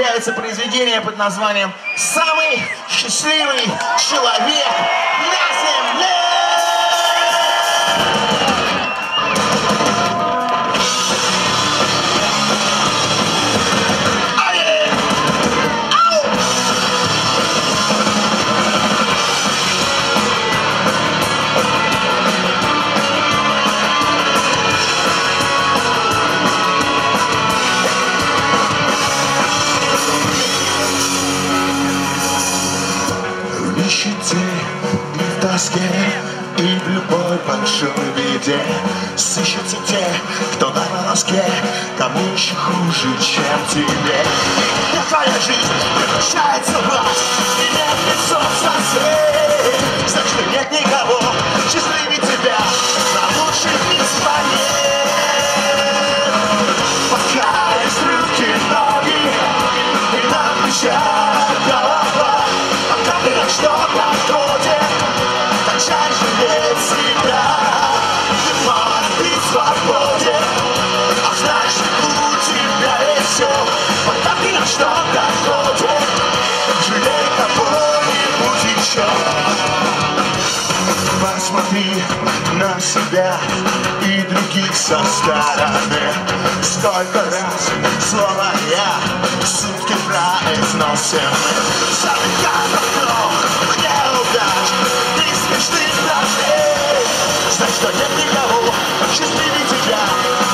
является произведение под названием «Самый счастливый человек на везде Сыщутся те, кто на волоске Кому еще хуже, чем тебе. Какая жизнь превращается в вас И нет лицо соседей Значит, нет никого счастливее тебя На лучших из планет Пока есть руки, ноги И на мешает голова. Пока ты на что-то ты на себя и других со стороны. Сколько раз слова «я» сутки произносим. Замыкай вокруг неудач, ты смешный ножей Знай, что нет никого счастливее тебя.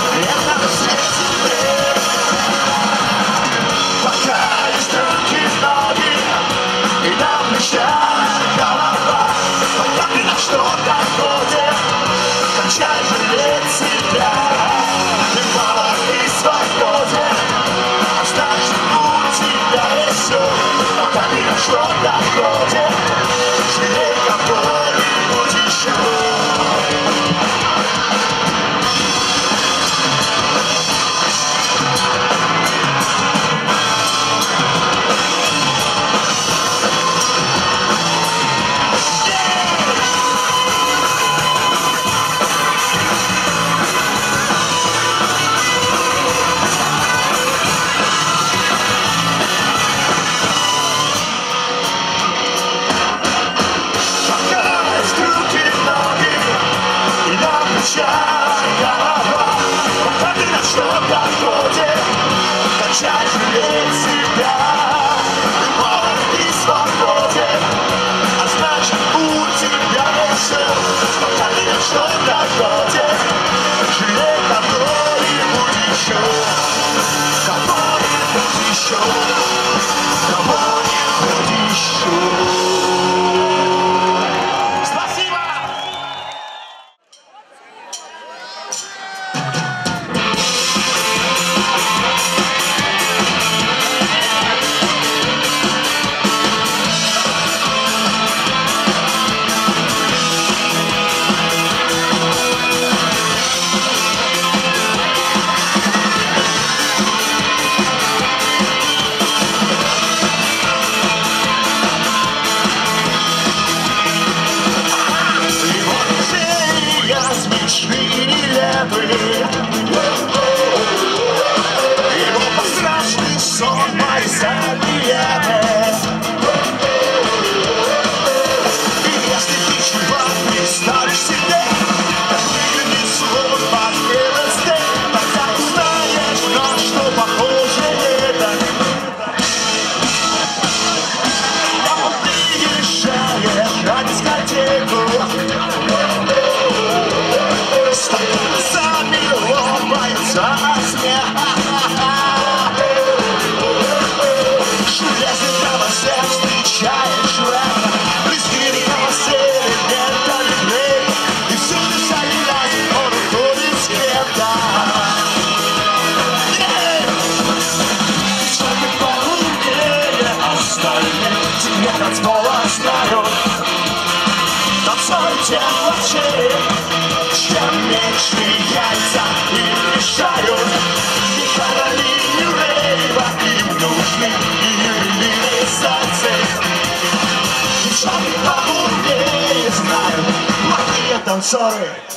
sorry.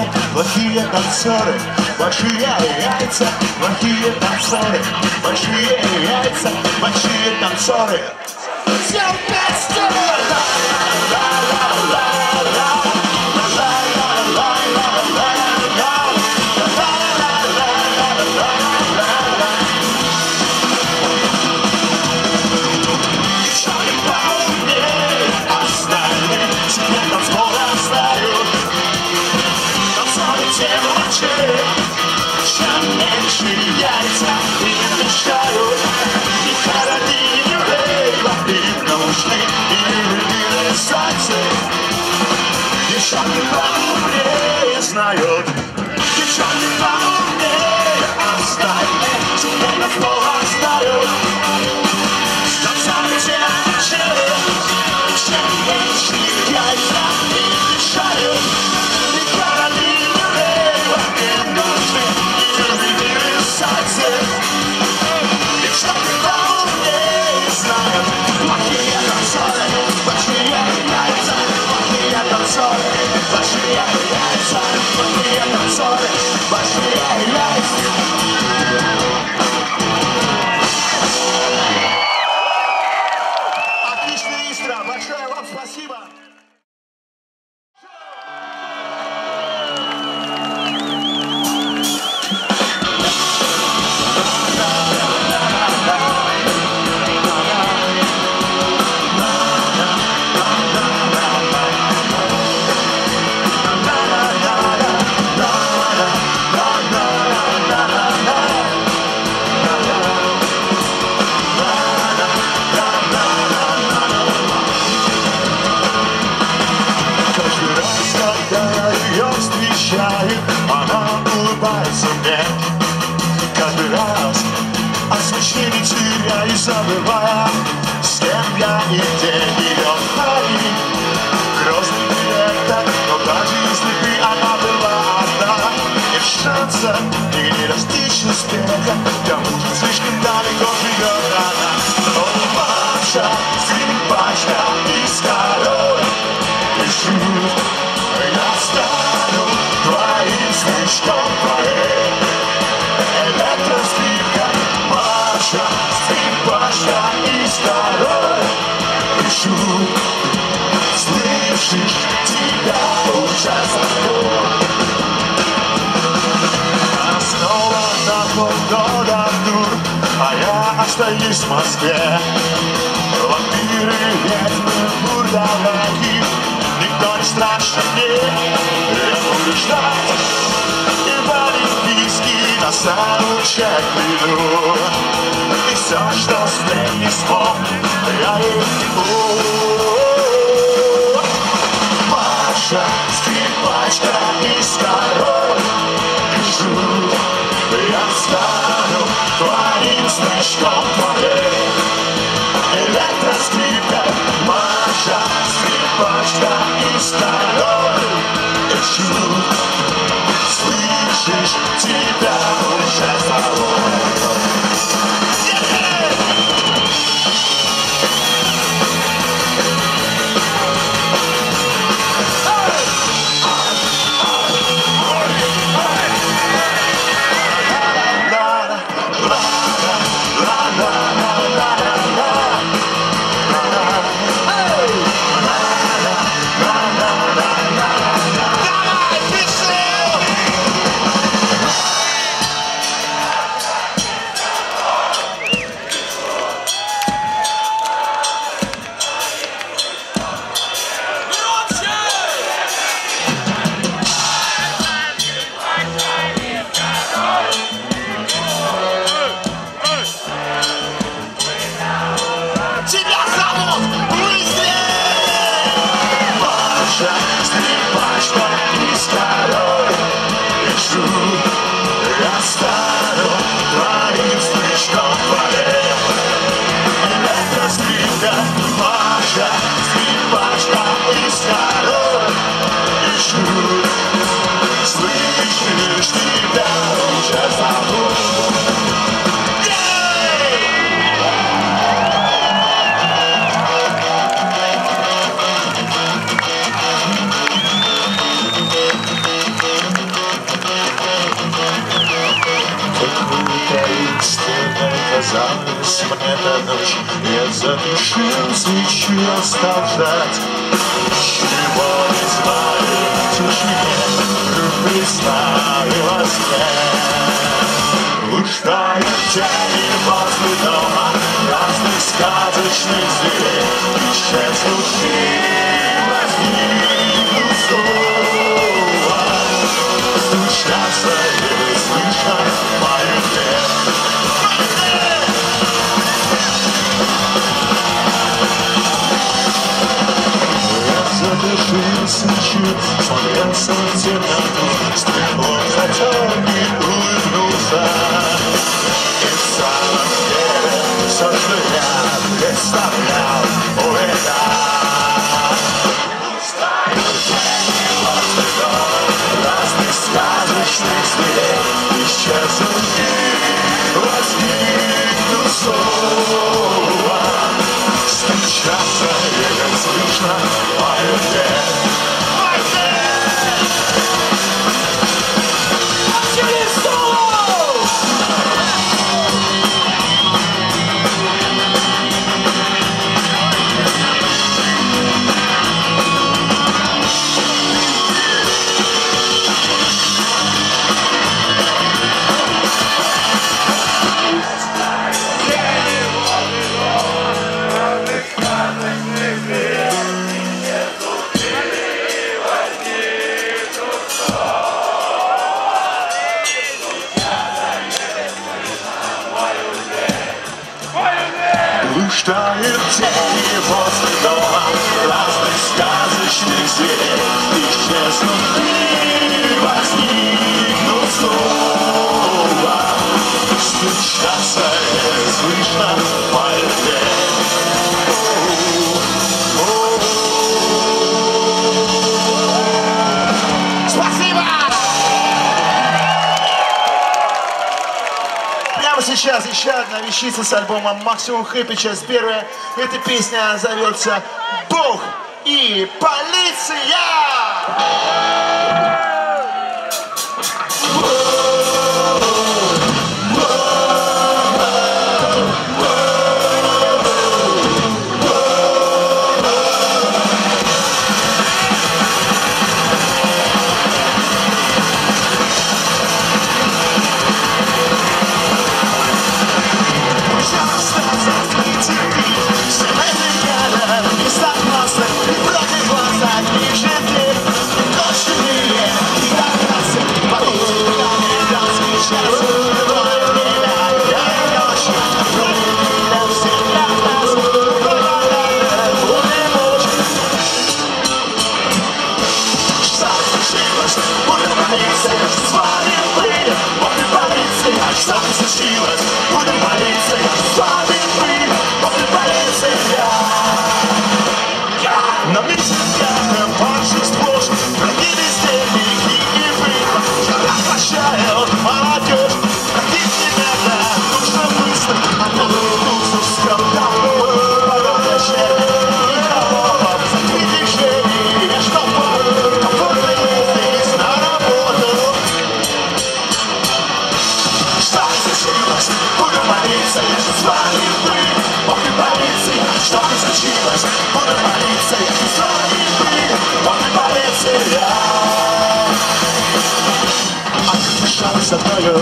Яйца, плохие танцоры, большие яйца, плохие танцоры, большие яйца, большие танцоры. Все вместе! поумнее теряю, забывая, с кем я и где ее парень. Грозный директор, но даже если бы она была одна, нет шанса и не достичь успеха, в тур, а я остаюсь в Москве. Вампиры, ведьмы, бурдалаки, никто не страшен мне. Я буду ждать, и в Олимпийский на саундчек приду. И все, что с ним не смог, я приму. Маша, скрипачка и король Маша, скрипачка и король Пишу, эта ночь я затушил свечу оставлять. Чего не знаю в тишине Вдруг представилась мне Густая тени возле дома Разных сказочных зверей Исчезнувших и после дома. Разных сказочных зверей Исчезнут и возникнут снова. Слышно, слышно. сейчас еще одна вещица с альбома Максимум Хэппи, первая. Эта песня зовется «Бог и Полин». высотою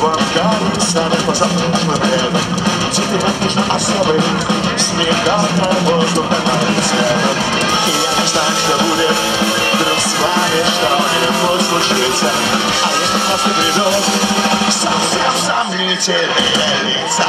В Афганистане по западным летам Тебе вам нужно особый Смекалка воздуха над светом И я не знаю, что будет Вдруг с вами что-нибудь случится А если просто придут Совсем сомнительные лица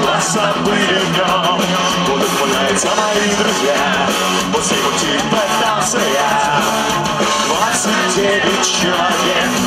Глаза были в нем Будут валяться мои друзья. После пути пытался я 29 человек.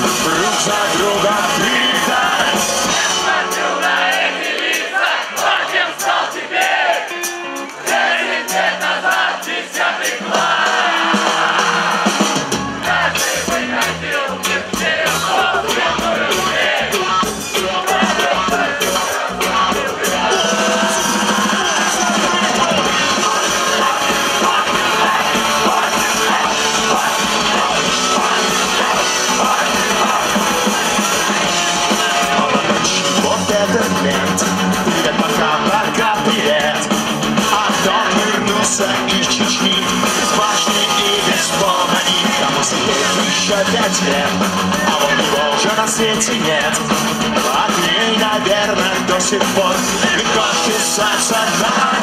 nosi w błąd, by kości serca dwa.